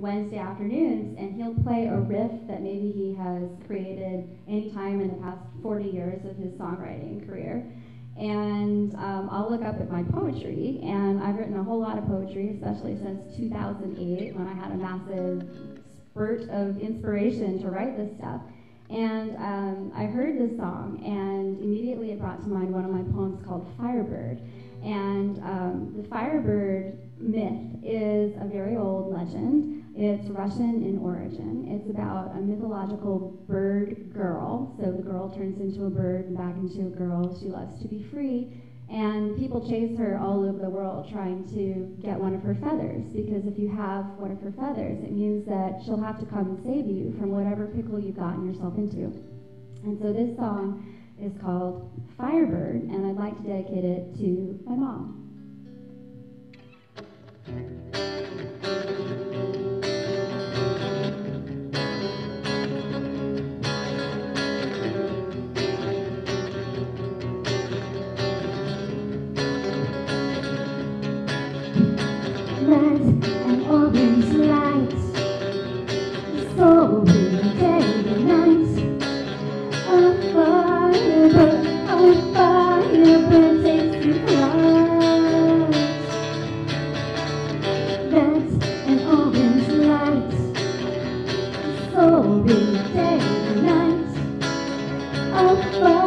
Wednesday afternoons, and he'll play a riff that maybe he has created any time in the past 40 years of his songwriting career. And um, I'll look up at my poetry, and I've written a whole lot of poetry, especially since 2008 when I had a massive spurt of inspiration to write this stuff. And um, I heard this song, and immediately it brought to mind one of my poems called Firebird. And um, the Firebird myth is a very old legend. It's Russian in origin. It's about a mythological bird girl. So the girl turns into a bird and back into a girl. She loves to be free. And people chase her all over the world trying to get one of her feathers because if you have one of her feathers, it means that she'll have to come and save you from whatever pickle you've gotten yourself into. And so this song is called Firebird, and I'd like to dedicate it to my mom. these lights So day and night A fire burn, a fire That's an orange light. Day and night A fire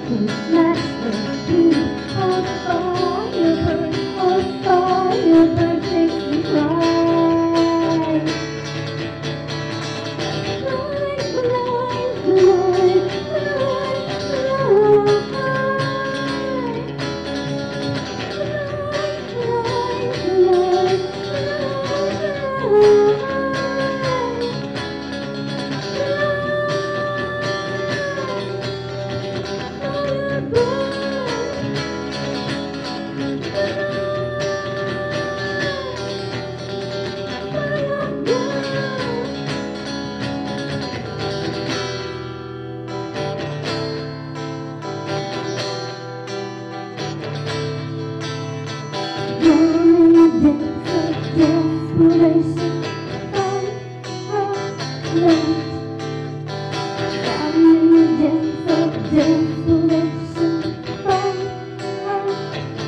Christmas.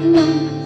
não.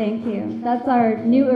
Thank you. That's our new